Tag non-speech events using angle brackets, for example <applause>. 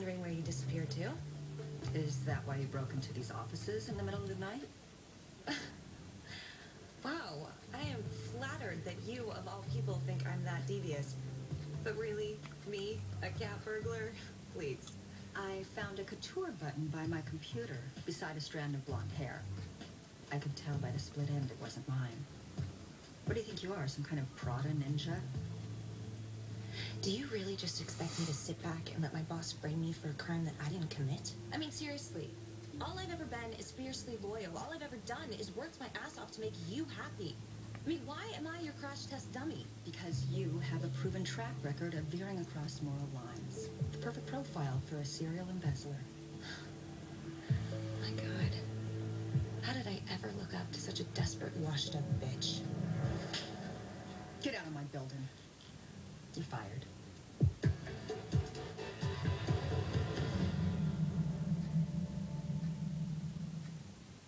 wondering where you disappeared to? Is that why you broke into these offices in the middle of the night? <laughs> Wow, I am flattered that you, of all people, think I'm that devious. But really, me, a cat burglar? <laughs> Please. I found a couture button by my computer beside a strand of blonde hair. I could tell by the split end it wasn't mine. What do you think you are, some kind of Prada ninja? Do you really just expect me to sit back and let my boss frame me for a crime that I didn't commit? I mean, seriously. All I've ever been is fiercely loyal. All I've ever done is worked my ass off to make you happy. I mean, why am I your crash test dummy? Because you have a proven track record of veering across moral lines. The perfect profile for a serial embezzler. <sighs> My God. How did I ever look up to such a desperate, washed up bitch? Get out of my building. You're fired.